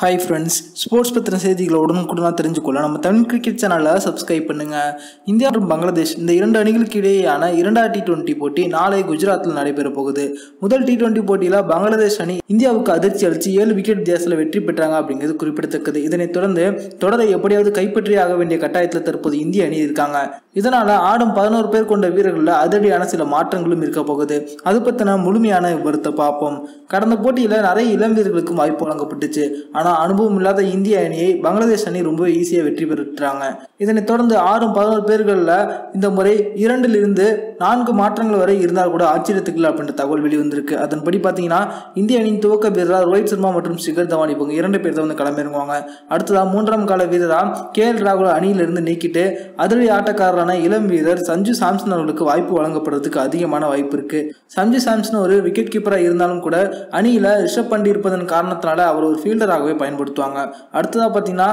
Hi friends sports பற்றின செய்திகளை உடனுக்குடனாக தெரிஞ்சுக்கொள்ள நம்ம தமிழ் கிரிக்கெட் சேனலை சப்ஸ்கிரைப் பண்ணுங்கள் இந்தியா மற்றும் பங்களாதேஷ் இந்த இரண்டு அணிகளுக்கு இடையேயான இரண்டாவது டி டுவெண்ட்டி போட்டி நாளை குஜராத்தில் நடைபெற போகுது. முதல் டி டுவெண்ட்டி போட்டியில் பங்களாதேஷ் அணி இந்தியாவுக்கு அதிர்ச்சி அளித்து ஏழு விக்கெட் வித்தியாசத்தில் வெற்றி பெற்றாங்க அப்படிங்கிறது குறிப்பிடத்தக்கது. இதனைத் தொடர்ந்து தொடரை எப்படியாவது கைப்பற்றி ஆக வேண்டிய கட்டாயத்தில் தற்போது இந்திய அணி இருக்காங்க. இதனால் ஆடும் பதினோரு பேர் கொண்ட வீரர்களில் அதிரடியான சில மாற்றங்களும் இருக்க போகுது. அது பற்றின முழுமையான விவரத்தை பார்ப்போம். கடந்த போட்டியில் நிறைய இளம் வீரர்களுக்கும் வாய்ப்பு வழங்கப்பட்டுச்சு. ஆனால் அனுபவம் இல்லாத இந்திய அணியை பங்களாதேஷ் அணி ரொம்ப ஈஸியாக வெற்றி பெற்றுறாங்க இதனைத் தொடர்ந்து ஆறும் பதினோரு பேர்களில் இந்த முறை இரண்டிலிருந்து நான்கு மாற்றங்கள் வரை இருந்தால் கூட ஆச்சரியத்துக்கு இல்லை அப்படின்ற தகவல் வெளிவந்திருக்கு. அதன்படி பார்த்தீங்கன்னா இந்திய அணியின் துவக்க வீரராக ரோஹித் சர்மா மற்றும் சிகர் தவான் இவங்க இரண்டு பேர் தான் வந்து களமிறங்குவாங்க. அடுத்ததாக மூன்றாம் கால வீரராக கே எல் ராகுல் அணியிலிருந்து நீக்கிட்டு அதிரடி ஆட்டக்காரரான இளம் வீரர் சஞ்சு சாம்சன் அவர்களுக்கு வாய்ப்பு வழங்கப்படுறதுக்கு அதிகமான வாய்ப்பு இருக்கு. சஞ்சு சாம்சன் ஒரு விக்கெட் கீப்பராக இருந்தாலும் கூட அணியில் ரிஷப் பண்ட் இருப்பதன் காரணத்தினால அவர் ஒரு ஃபீல்டராகவே பயன்படுத்துவாங்க. அடுத்ததாக பார்த்தீங்கன்னா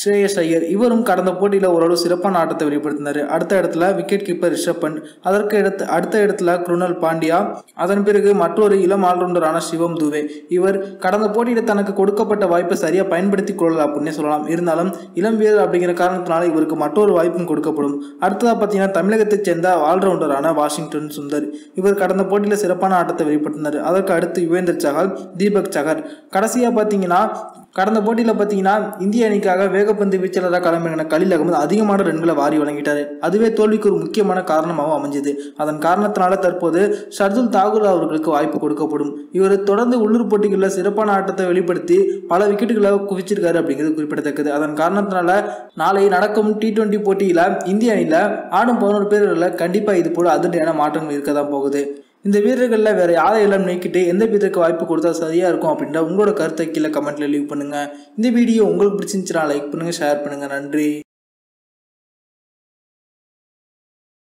ஸ்ரேயஸ் ஐயர் இவரும் கடந்த போட்டியில் ஓரளவு சிறப்பான ஆட்டத்தை வெளிப்படுத்தினார். அடுத்த இடத்துல விக்கெட் கீப்பர் ரிஷப் பண்ட் அதற்கு இடத்து அடுத்த இடத்துல குருணல் பாண்டியா அதன் பிறகு மற்றொரு இளம் ஆல்ரவுண்டரான சிவம் துவே. இவர் கடந்த போட்டியில் தனக்கு கொடுக்கப்பட்ட வாய்ப்பை சரியாக பயன்படுத்தி கொள்ளல அப்படின்னே சொல்லலாம். இருந்தாலும் இளம் வீரர் அப்படிங்கிற காரணத்தினால இவருக்கு மற்றொரு வாய்ப்பும் கொடுக்கப்படும். அடுத்ததாக பார்த்தீங்கன்னா தமிழகத்தைச் சேர்ந்த ஆல்ரவுண்டரான வாஷிங்டன் சுந்தர் இவர் கடந்த போட்டியில் சிறப்பான ஆட்டத்தை வெளிப்படுத்தினார். அதற்கு அடுத்து யுவேந்தர் சஹால் தீபக் சகர் கடைசியாக பார்த்தீங்கன்னா கடந்த போட்டியில் பார்த்தீங்கன்னா இந்திய அணிக்காக வேகப்பந்து வீச்சாளராக களமிறங்கின கலில் அகமது அதிகமான ரன்களை வாரி வழங்கிட்டார். அதுவே தோல்விக்கு ஒரு முக்கியமான காரணமாகவும் அமைஞ்சது. அதன் காரணத்தினால தற்போது ஷர்துல் தாகூர் அவர்களுக்கு வாய்ப்பு கொடுக்கப்படும். இவர் தொடர்ந்து உள்ளூர் போட்டிகளில் சிறப்பான ஆட்டத்தை வெளிப்படுத்தி பல விக்கெட்டுகளை குவிச்சிருக்காரு அப்படிங்கிறது குறிப்பிடத்தக்கது. அதன் காரணத்தினால நாளை நடக்கும் டி டுவெண்ட்டி போட்டியில் இந்திய அணியில் ஆடும் பதினோரு பேர்களில் கண்டிப்பாக இது போல அதிரடியான மாற்றங்கள் இருக்க தான் போகுது. இந்த வீரர்களில் வேறு யாரை எல்லாம் நீக்கிட்டு எந்த வீரருக்கு வாய்ப்பு கொடுத்தா சரியாக இருக்கும் அப்படின்ற உங்களோட கருத்தை கீழே கமெண்ட்டில் லீவ் பண்ணுங்கள் இந்த வீடியோ உங்களுக்கு பிடிச்சிருந்துச்சுன்னா லைக் பண்ணுங்கள் ஷேர் பண்ணுங்கள் நன்றி.